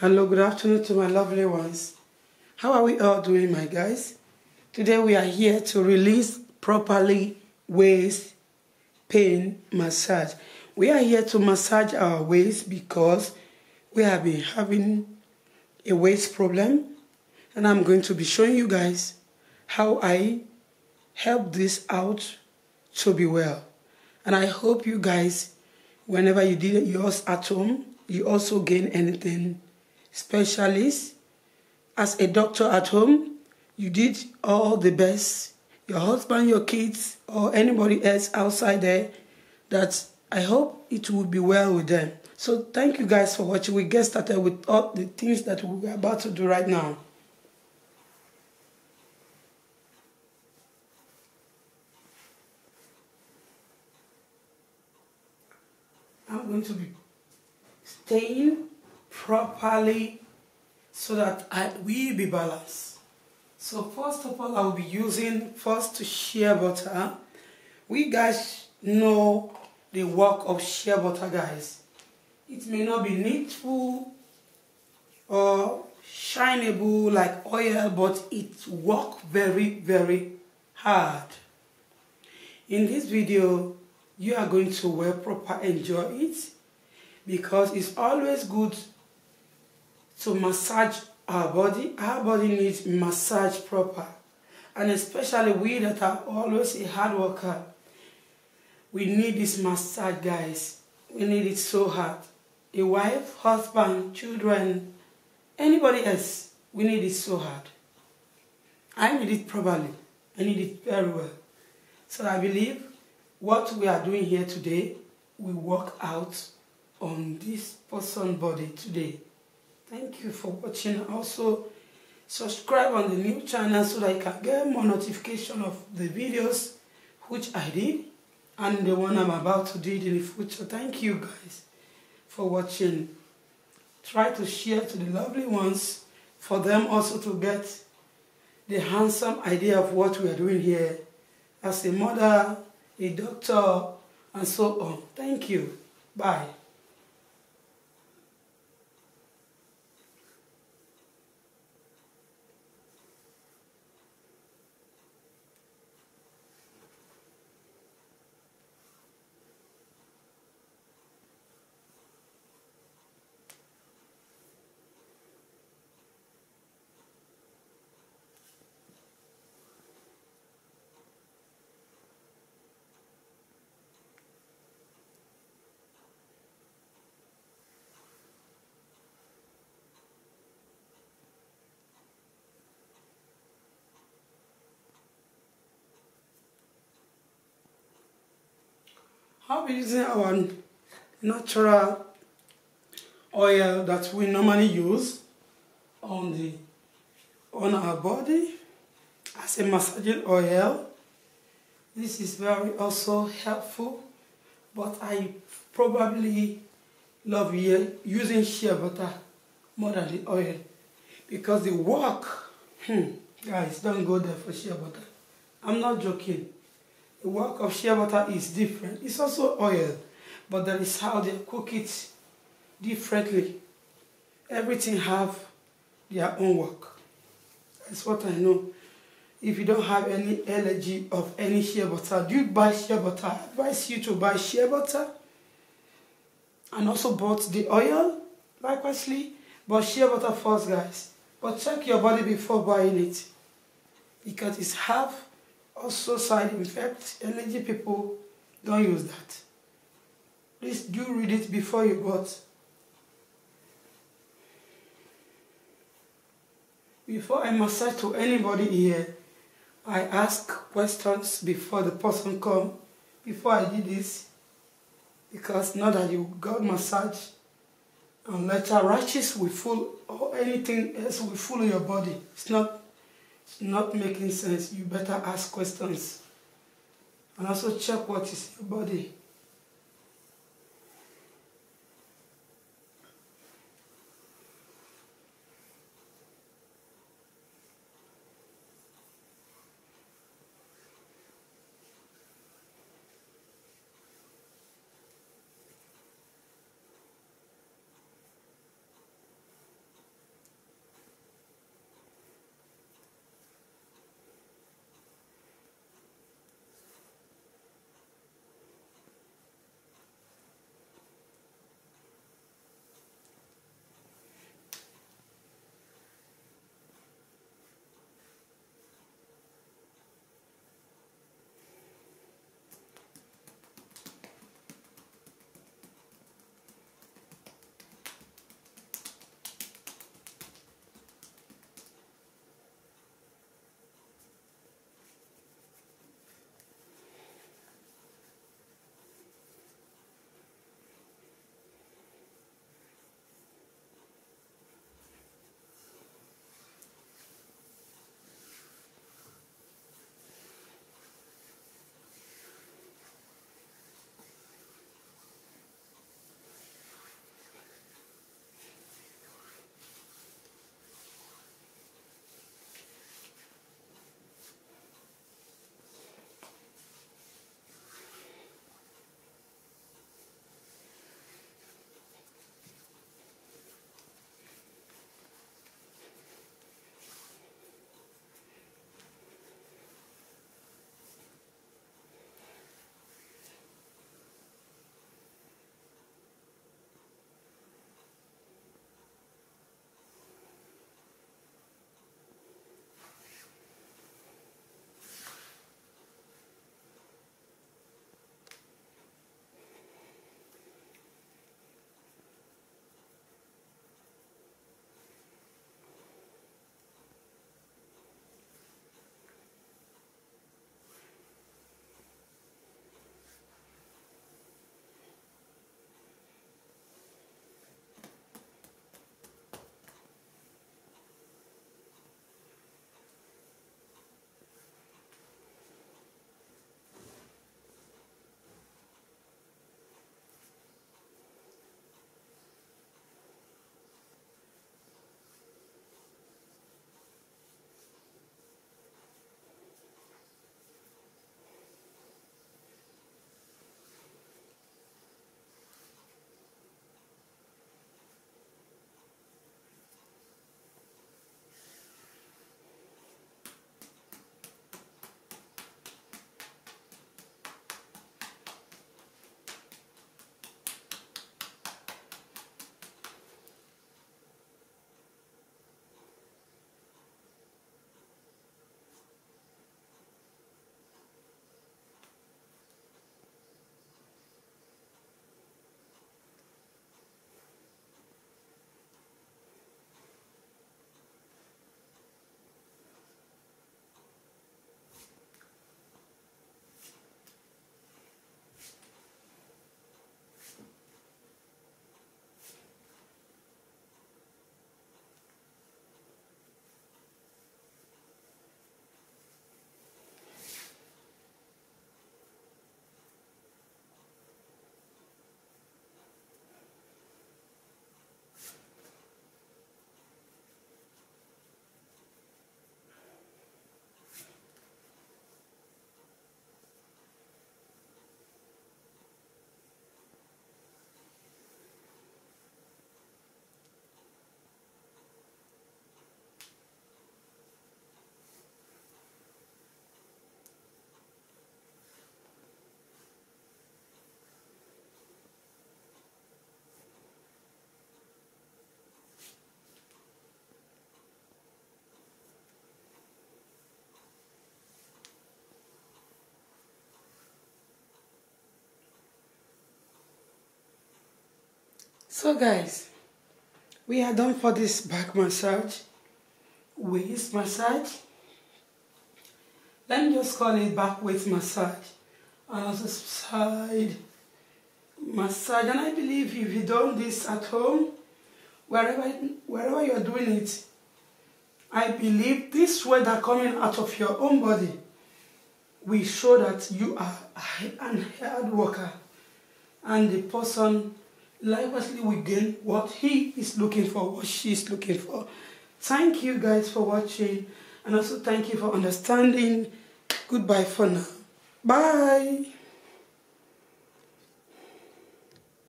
Hello, good afternoon to my lovely ones. How are we all doing, my guys? Today we are here to release properly waist pain massage. We are here to massage our waist because we have been having a waist problem and I'm going to be showing you guys how I help this out to be well. And I hope you guys, whenever you did yours at home, you also gain anything specialist. As a doctor at home, you did all the best. Your husband, your kids, or anybody else outside there, that I hope it will be well with them. So thank you guys for watching. We get started with all the things that we're about to do right now. I'm going to be staying properly so that I will be balanced. So first of all, I will be using first shea butter. We guys know the work of shea butter, guys. It may not be needful or shineable like oil, but it work very, very hard. In this video, you are going to well proper enjoy it because it's always good to massage our body. Our body needs massage proper. And especially we that are always a hard worker, we need this massage, guys. We need it so hard. A wife, husband, children, anybody else, we need it so hard. I need it properly. I need it very well. So I believe what we are doing here today will work out on this person body today. Thank you for watching. Also, subscribe on the new channel so that you can get more notification of the videos which I did and the one I'm about to do in the future. Thank you guys for watching. Try to share to the lovely ones for them also to get the handsome idea of what we are doing here as a mother, a doctor, and so on. Thank you. Bye. I'll be using our natural oil that we normally use on the on our body as a massaging oil. This is very also helpful, but I probably love using shea butter more than the oil because the work, hmm, guys, don't go there for shea butter. I'm not joking. The work of shea butter is different. It's also oil, but that is how they cook it differently. Everything have their own work. That's what I know. If you don't have any allergy of any shea butter, do buy shea butter. I advise you to buy shea butter and also bought the oil, likewise, but shea butter first, guys. But check your body before buying it because it's half also side effects. Allergy people don't use that. Please do read it before you bought. Before I massage to anybody here, I ask questions before the person come. Before I did this, because now that you got massage and later rashes will fool or anything else will fool your body. It's not not making sense. You better ask questions. And also check what is your body. So guys, we are done for this back massage, waist massage. Let me just call it back waist massage. And also side massage. And I believe if you done this at home, wherever, wherever you're doing it, I believe this sweat that coming out of your own body will show that you are an hard worker and the person likewise we gain what he is looking for, what she is looking for. Thank you guys for watching and also thank you for understanding. Goodbye for now. Bye.